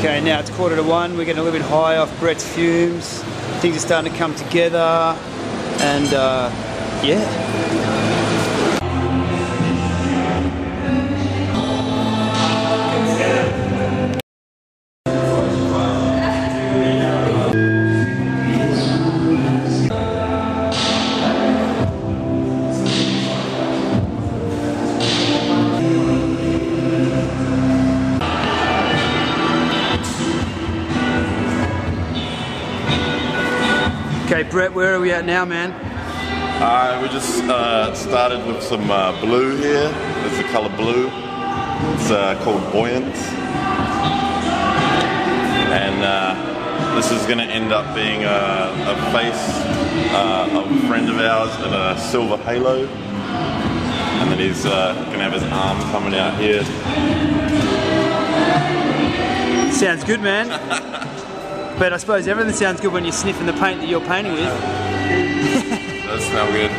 Okay, now it's quarter to one. We're getting a little bit high off Brett's fumes. Things are starting to come together, and uh, yeah. Okay, Brett, where are we at now, man? Uh, we just uh, started with some uh, blue here. It's the color blue. It's uh, called Buoyant. And uh, this is going to end up being a, a face uh, of a friend of ours in a silver halo. And then he's uh, going to have his arm coming out here. Sounds good, man. but I suppose everything sounds good when you're sniffing the paint that you're painting with. Does smell good.